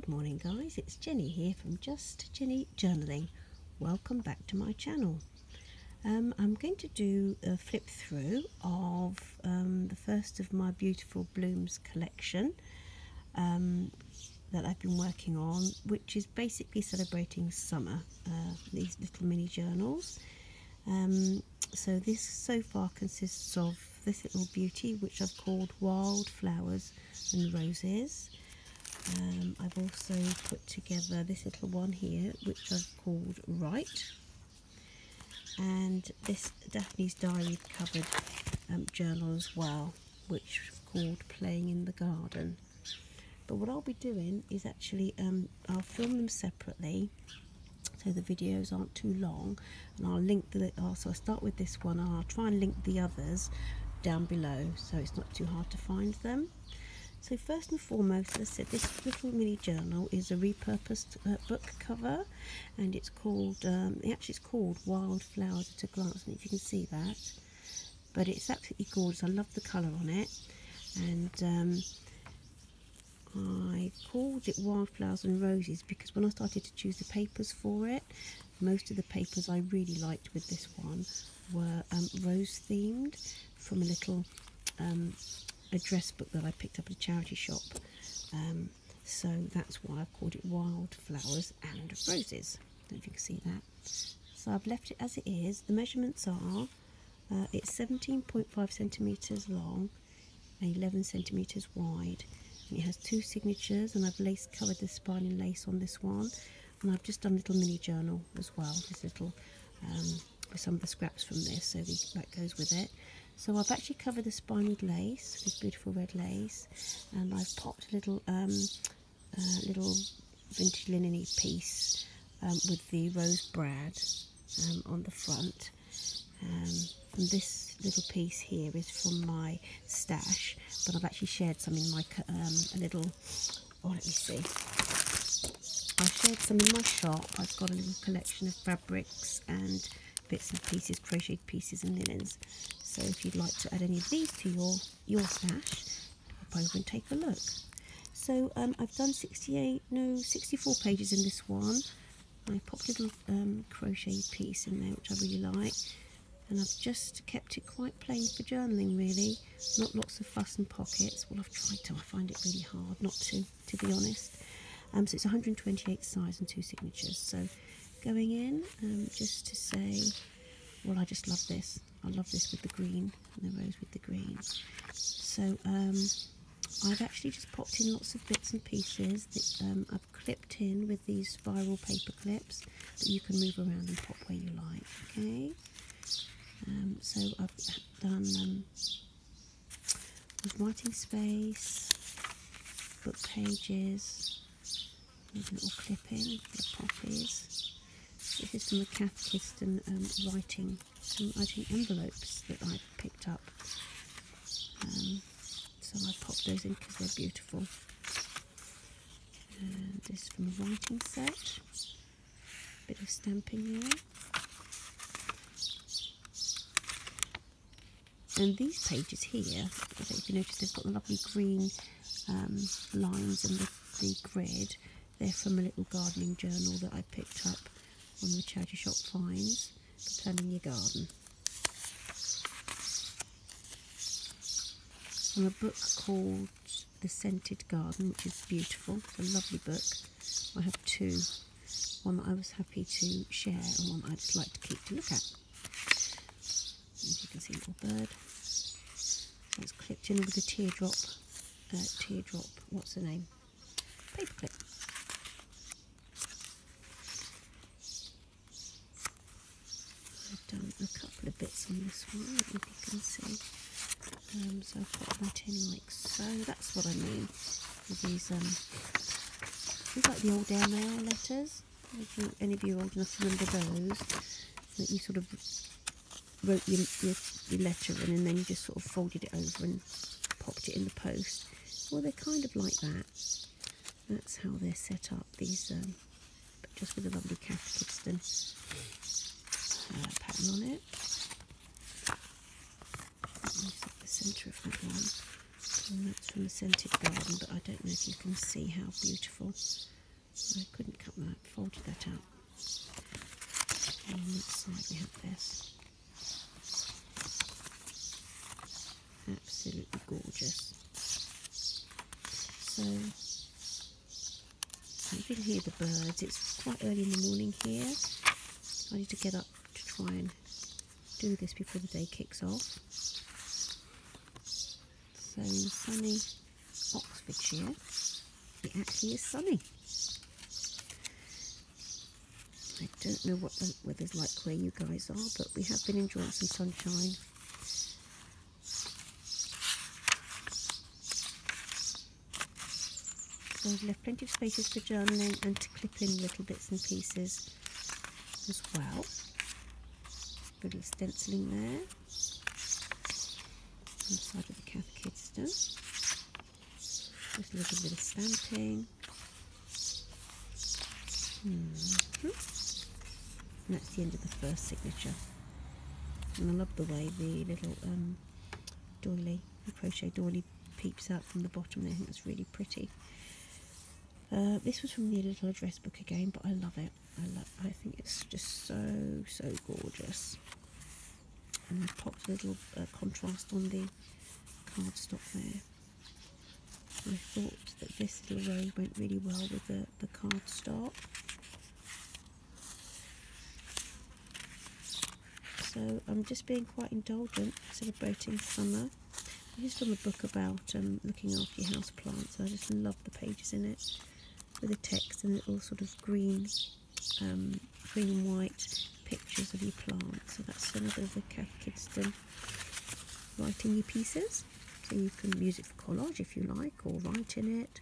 Good morning, guys. It's Jenni here from Just Jenni Journaling. Welcome back to my channel. Um, I'm going to do a flip through of um, the first of my beautiful blooms collection um, that I've been working on, which is basically celebrating summer. Uh, these little mini journals. Um, so this so far consists of this little beauty, which I've called Wildflowers and Roses. Um, I've also put together this little one here, which I've called Write. And this Daphne's Diary covered um, journal as well, which is called Playing in the Garden. But what I'll be doing is actually, um, I'll film them separately so the videos aren't too long and I'll link the oh, so I'll start with this one and I'll try and link the others down below so it's not too hard to find them so first and foremost as I said this little mini journal is a repurposed uh, book cover and it's called um, actually it's called Wildflowers at a Glance. And if you can see that but it's absolutely gorgeous. I love the colour on it. And um, I called it Wildflowers and Roses because when I started to choose the papers for it, most of the papers I really liked with this one were um, rose themed from a little um, address book that I picked up at a charity shop. Um, so that's why I've called it Wildflowers and Roses. I don't know if you can see that. So I've left it as it is. The measurements are uh, it's 17.5 centimetres long and 11 centimetres wide And it has two signatures and I've lace covered the spine in lace on this one and I've just done a little mini journal as well this little um, with some of the scraps from this so that goes with it so I've actually covered the spine with lace with beautiful red lace and I've popped a little um, little vintage linen piece um, with the rose brad um, on the front um, and this little piece here is from my stash, but I've actually shared some in my um, a little. Oh, let me see. I've shared some in my shop. I've got a little collection of fabrics and bits and pieces, crocheted pieces and linens. So if you'd like to add any of these to your your stash, pop over and take a look. So um, I've done 68, no, 64 pages in this one. I popped a little um, crochet piece in there, which I really like. And I've just kept it quite plain for journaling really. Not lots of fuss and pockets. Well I've tried to. I find it really hard not to to be honest. Um, so it's 128 size and two signatures. So going in um, just to say well I just love this I love this with the green and the rose with the green so um, I've actually just popped in lots of bits and pieces that um, I've clipped in with these spiral paper clips that you can move around and pop where you like okay um, so I've done um, with writing space, book pages, little clipping, the poppies. From the Cath Kidston um, writing, some writing envelopes that I picked up. Um, so I popped those in because they're beautiful. And this from a writing set, bit of stamping there. And these pages here, if you notice, they've got the lovely green um, lines and the, the grid. They're from a little gardening journal that I picked up on the charity shop finds for planning your garden. From a book called The Scented Garden, which is beautiful. It's a lovely book. I have two. One that I was happy to share and one I'd like to keep to look at. As you can see, a little bird. It's clipped in with a teardrop, uh, teardrop, what's the name? Paperclip. I've done of bits on this one, if you can see. Um, so I've put that in like so. That's what I mean with these, um, these like the old airmail letters. If you, any of you old enough to remember those, that you sort of wrote your, your, your, letter in and then you just sort of folded it over and popped it in the post. Well, they're kind of like that. That's how they're set up, these, um, just with a lovely Cath Kidston uh, pattern on it. The centre of that one. And that's from the Scented Garden, but I don't know if you can see how beautiful. I couldn't cut that, folded that out. And on that side we have this. Absolutely gorgeous. So you can hear the birds. It's quite early in the morning here. I need to get up to try and do this before the day kicks off. So sunny Oxfordshire, it actually is sunny. I don't know what the weather's like where you guys are, but we have been enjoying some sunshine. So I've left plenty of spaces for journaling and to clip in little bits and pieces as well. A Little stenciling there. Of the. Just a little bit of stamping. Mm -hmm. And that's the end of the first signature. And I love the way the little um, doily, the crochet doily peeps out from the bottom there. I think it's really pretty. Uh, this was from the little address book again, but I love it. I love. I think it's just so so gorgeous. And popped a little uh, contrast on the cardstock there. I thought that this little rose went really well with the, the cardstock. So I'm just being quite indulgent, celebrating summer. I just on a book about um, looking after your house plants. I just love the pages in it with the text and little sort of green, um, green and white pictures of your plants. So that's another of the Cath Kidston writing your pieces. So you can use it for collage if you like, or write in it,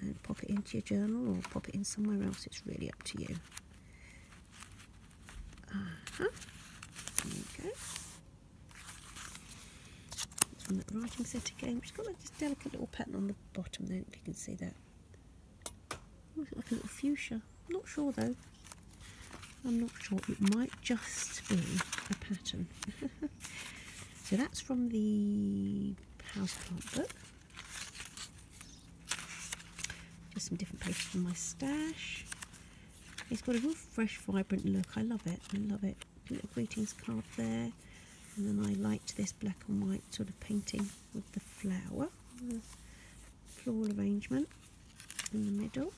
and pop it into your journal, or pop it in somewhere else. It's really up to you. Uh-huh. There you go. From that writing set again, which has got like this delicate little pattern on the bottom there, if you can see that. Looks like a little fuchsia. Not sure though. I'm not sure. It might just be a pattern. so that's from the houseplant book. Just some different pages from my stash. It's got a real fresh, vibrant look. I love it. I love it. Little greetings card there. And then I liked this black and white sort of painting with the flower. The floral arrangement in the middle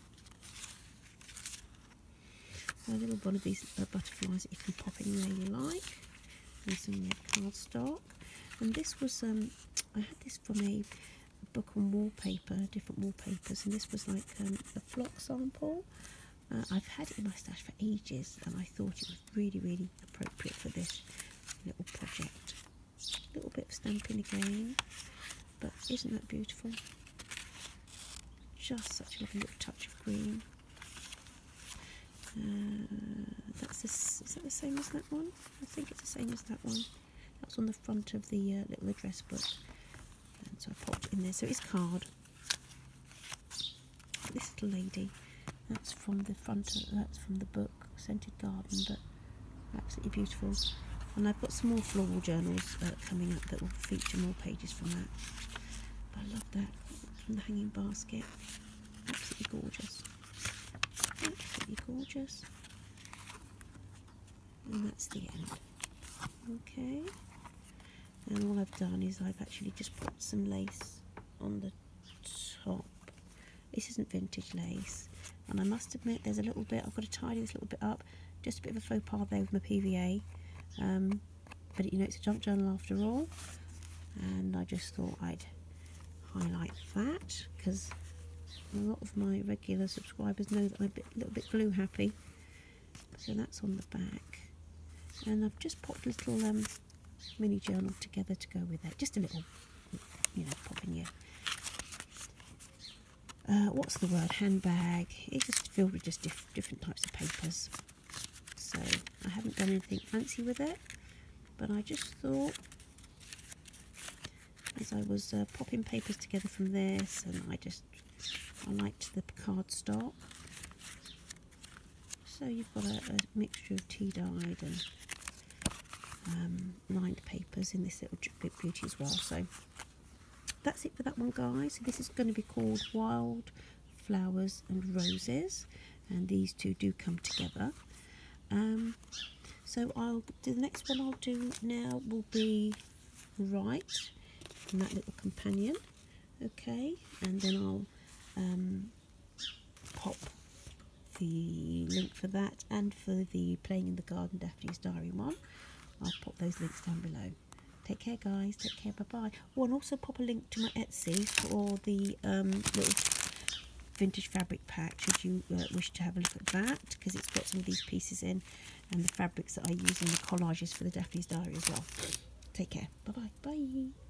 a little one of these uh, butterflies that you can pop in you like. And some red cardstock. And this was um, I had this from a book on wallpaper different wallpapers and this was like um, a flock sample. Uh, I've had it in my stash for ages and I thought it was really really appropriate for this little project. A little bit of stamping again but isn't that beautiful? Just such a lovely little touch of green uh, that's this, is that the same as that one? I think it's the same as that one. That's on the front of the uh, little address book. And so I popped in there. So it's card. This little lady, that's from the front. Of, that's from the book Scented Garden, but absolutely beautiful. And I've got some more floral journals uh, coming up that will feature more pages from that. But I love that from the hanging basket. Absolutely gorgeous absolutely gorgeous. And that's the end. Okay. And all I've done is I've actually just put some lace on the top. This isn't vintage lace. And I must admit there's a little bit, I've got to tidy this little bit up. Just a bit of a faux pas there with my PVA. Um, but you know, it's a junk journal after all. And I just thought I'd highlight that because a lot of my regular subscribers know that I'm a little bit glue happy. So that's on the back. And I've just popped a little um, mini journal together to go with it. Just a little, you know, popping in your, uh, what's the word, handbag. It's just filled with just diff different types of papers. So I haven't done anything fancy with it. But I just thought as I was uh, popping papers together from this and I just I liked the cardstock. So you've got a, a mixture of tea dyed and um, lined papers in this little beauty as well. So that's it for that one, guys. So this is going to be called Wild Flowers and Roses, and these two do come together. Um, so I'll the next one I'll do now will be right from that little companion. Okay, and then I'll um, pop the link for that and for the Playing in the Garden Daphne's Diary one. I'll pop those links down below. Take care, guys. Take care. Bye bye. Oh, and also pop a link to my Etsy for the um, little vintage fabric pack should you uh, wish to have a look at that because it's got some of these pieces in and the fabrics that I use in the collages for the Daphne's Diary as well. Take care. Bye bye. Bye.